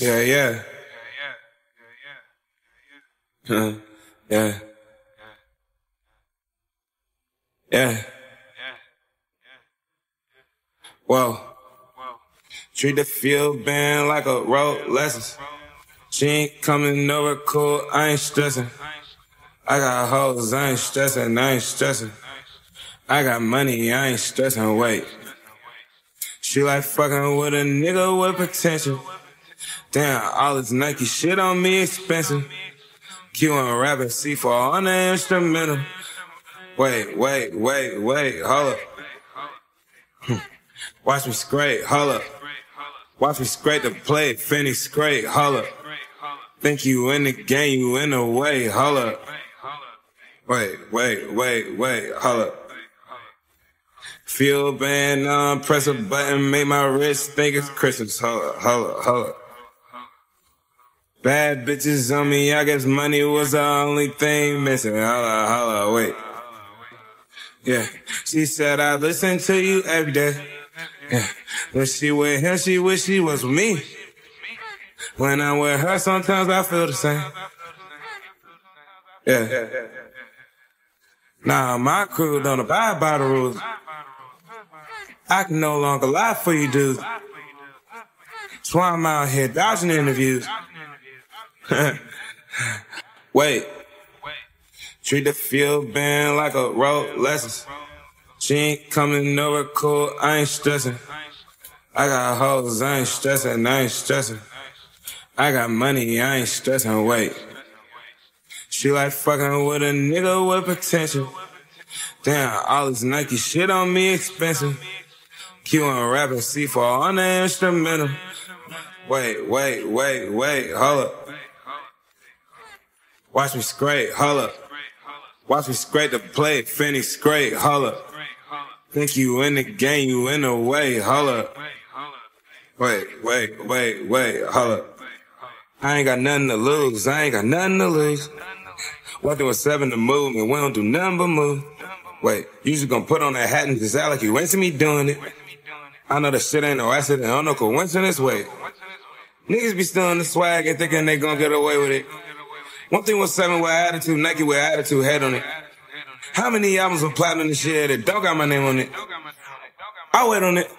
Yeah, yeah. Yeah. Yeah. Yeah yeah yeah yeah yeah yeah yeah yeah Whoa. Treat the field band like a road lessons. She ain't coming over cool, I ain't stressing. I got hoes, I ain't stressing, I ain't stressing. I got money, I ain't stressing, wait. She like fucking with a nigga with potential. Damn, all this Nike shit on me expensive. Q on rapping C4 on the instrumental. Wait, wait, wait, wait, hold up. Watch me scrape, hold up. Watch me scrape the plate, Finny scrape, hold up. Think you in the game, you in the way, hold up. Wait, wait, wait, wait, hold up. Feel band, um, press a button, make my wrist think it's Christmas. Hold up, hold up, hold up. Bad bitches on me, I guess money was the only thing missing. Holla, holla, wait. Yeah, she said I listen to you every day. Yeah, when she with him, she wish she was with me. When I'm with her, sometimes I feel the same. Yeah. Nah, my crew don't abide by the rules. I can no longer lie for you dudes. That's why I'm out here dodging interviews. Wait. Treat the field band like a road lessons. She ain't coming over cool, I ain't stressing. I got hoes, I ain't stressing, I ain't stressing. I got money, I ain't stressing, wait. She like fucking with a nigga with potential. Damn, all this Nike shit on me expensive. Q on rapping C4 on the instrumental. Wait, wait, wait, wait, hold up. Watch me scrape, holla. Watch me scrape the plate, Finny scrape, holla. Think you in the game, you in the way, holla. Wait, wait, wait, wait, hold up. I ain't got nothing to lose, I ain't got nothing to lose. Walking with seven to move, and we don't do nothing but move. Wait, you just gonna put on that hat and just act like you went to me doing it. I know the shit ain't no accident, I no coincidence, wait. Niggas be stealing the swag and thinking they gonna get away with it. One thing was seven with attitude, Nike with attitude, head on it. How many albums with platinum this year that don't got my name on it? I wait on it.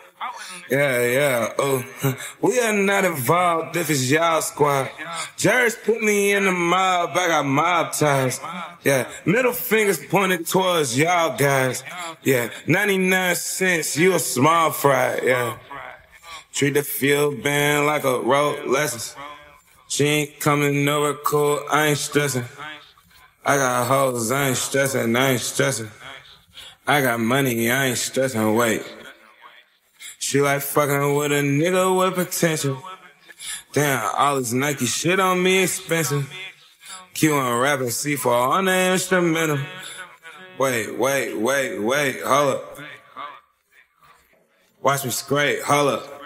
Yeah, yeah, oh. We are not involved if it's y'all squad. Jerry's put me in the mob, I got mob ties. Yeah, middle fingers pointed towards y'all guys. Yeah, 99 cents, you a small fry, yeah. Treat the field band like a road lessons. She ain't coming over cool, I ain't stressing. I got hoes, I ain't stressing, I ain't stressing. I got money, I ain't stressing, wait. She like fucking with a nigga with potential. Damn, all this Nike shit on me expensive. Q on rapping C4 on the instrumental. Wait, wait, wait, wait, hold up. Watch me scrape, hold up.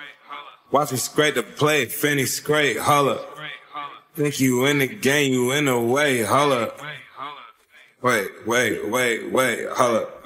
Watch me scrape the plate, Finny scrape, hold up. Think you in the game, you in the way, holla. Wait, wait, wait, wait, hold up.